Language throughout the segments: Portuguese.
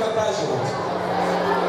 cantar junto.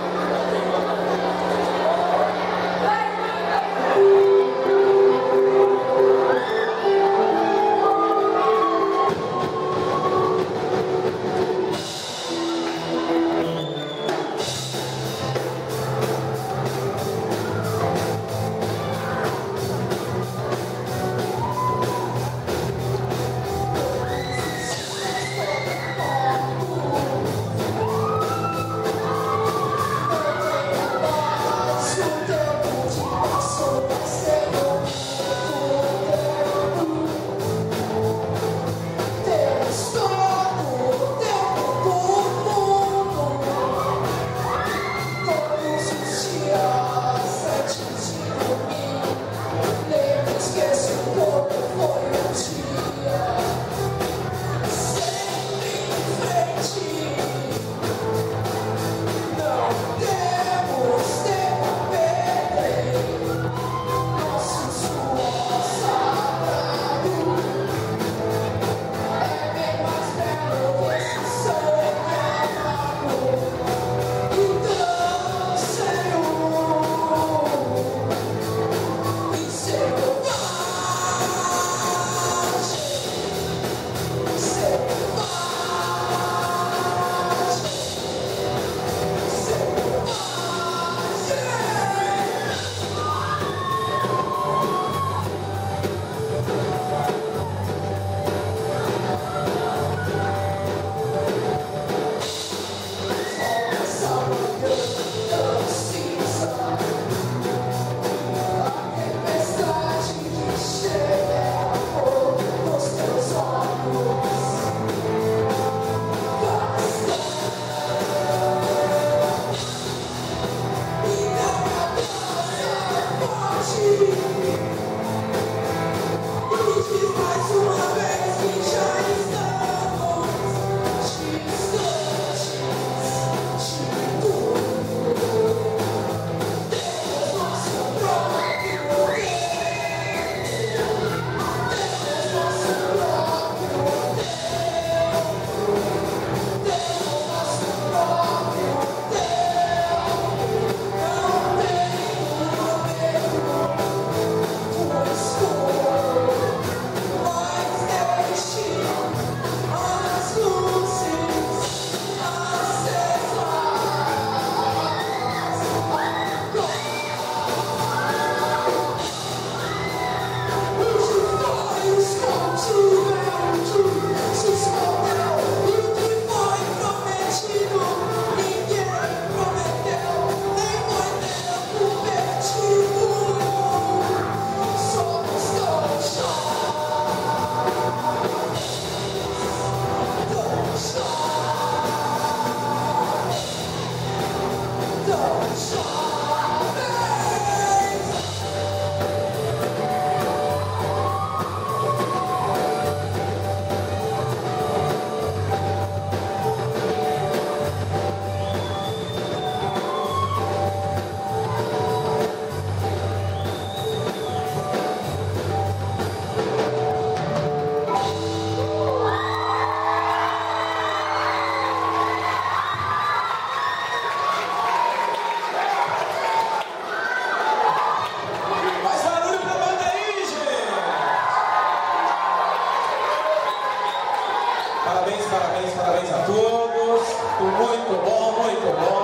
Parabéns, parabéns, parabéns a todos. Muito bom, muito bom.